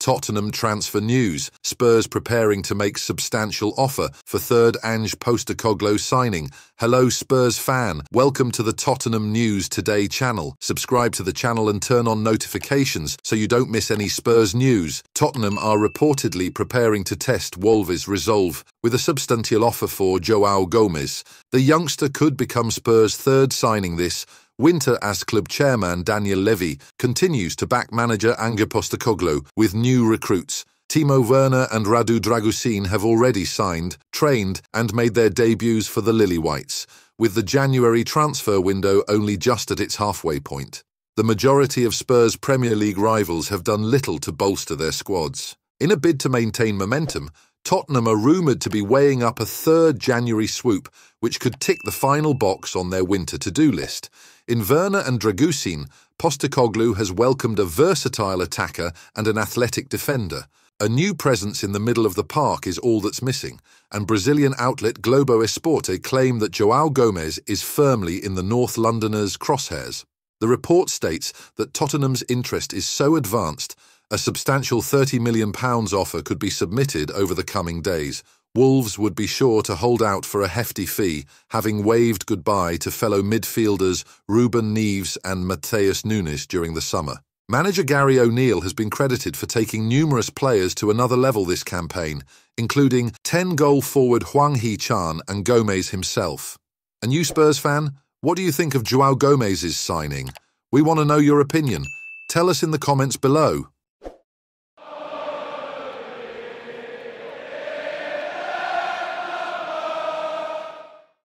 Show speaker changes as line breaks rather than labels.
Tottenham transfer news. Spurs preparing to make substantial offer for third Ange Postecoglou signing. Hello Spurs fan. Welcome to the Tottenham News Today channel. Subscribe to the channel and turn on notifications so you don't miss any Spurs news. Tottenham are reportedly preparing to test Wolves' resolve with a substantial offer for Joao Gomes. The youngster could become Spurs' third signing this Winter as club chairman Daniel Levy continues to back manager Ange Postecoglou with new recruits. Timo Werner and Radu Dragusin have already signed, trained and made their debuts for the Lilywhites, with the January transfer window only just at its halfway point. The majority of Spurs Premier League rivals have done little to bolster their squads. In a bid to maintain momentum, Tottenham are rumoured to be weighing up a third January swoop, which could tick the final box on their winter to-do list. In Werner and Dragusin, Postecoglou has welcomed a versatile attacker and an athletic defender. A new presence in the middle of the park is all that's missing, and Brazilian outlet Globo Esporte claim that Joao Gomes is firmly in the North Londoners' crosshairs. The report states that Tottenham's interest is so advanced, a substantial £30 million offer could be submitted over the coming days, Wolves would be sure to hold out for a hefty fee, having waved goodbye to fellow midfielders Ruben Neves and Matheus Nunes during the summer. Manager Gary O'Neill has been credited for taking numerous players to another level this campaign, including 10-goal forward Hwang Hee-chan and Gomes himself. A new Spurs fan, what do you think of Joao Gomes's signing? We want to know your opinion. Tell us in the comments below.